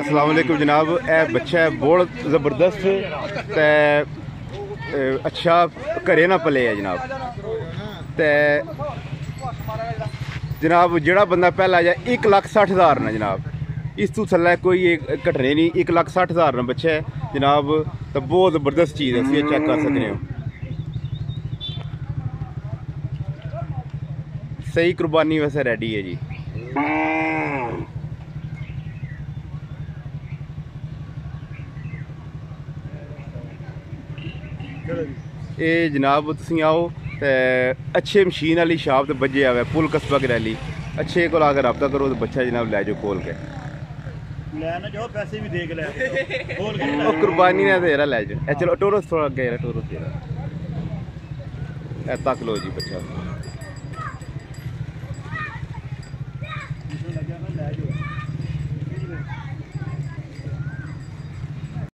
ਅਸਲਾਮ ਜਨਾਬ ਇਹ ਬੱਚਾ ਹੈ ਬਹੁਤ ਜ਼ਬਰਦਸਤ ਤੇ ਅਹ, ਅੱਛਾ ਘਰੇ ਨਾ ਪਲੇ ਹੈ ਜਨਾਬ। ਤੇ ਜਨਾਬ ਜਿਹੜਾ ਬੰਦਾ ਪਹਿਲਾ ਜਾ 1 ਲੱਖ 60 ਹਜ਼ਾਰ ਨਾ ਜਨਾਬ। ਇਸ ਤੋਂ ਥੱਲੇ ਕੋਈ ਇਹ ਘਟਨੇ ਨਹੀਂ 1 ਲੱਖ 60 ਹਜ਼ਾਰ ਨਾ ਬੱਚਾ ਹੈ। ਜਨਾਬ ਤਾਂ ਬਹੁਤ ਜ਼ਬਰਦਸਤ ਚੀਜ਼ ਹੈ ਤੁਸੀਂ ਚੈੱਕ ਕਰ ਸਕਦੇ ਹੋ। ਸਹੀ ਕੁਰਬਾਨੀ ਵੈਸੇ ਰੈਡੀ ਹੈ ਜੀ। ਇਹ ਜਨਾਬ ਤੁਸੀਂ ਆਓ ਤੇ ਅੱਛੇ ਮਸ਼ੀਨ ਵਾਲੀ ਸ਼ਾਪ ਤੇ ਵੱਜੇ ਆਵੇ ਪੁਲ ਕਸਬਾ ਗਰੈਲੀ ਅੱਛੇ ਕੋਲ ਆ ਕੇ ਰਾਬਤਾ ਕਰੋ ਤੇ ਬੱਚਾ ਜਨਾਬ ਲੈ ਜਾਓ ਖੋਲ ਕੇ। ਲੈ ਨਾ ਜਾਓ ਪੈਸੇ ਵੀ ਦੇਖ ਲੈ ਹੋਰ ਕੀ ਉਹ ਕੁਰਬਾਨੀ ਨਾਲ ਤੇਰਾ ਲੈ ਜਾਓ। ਇਹ ਚਲੋ ਟੋਰਸ ਥੋੜਾ ਅੱਗੇ ਟੋਰਸ ਤੇਰਾ ਇਹ ਤੱਕ ਲੋ ਜੀ ਬੱਚਾ।